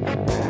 Bye.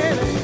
Yeah.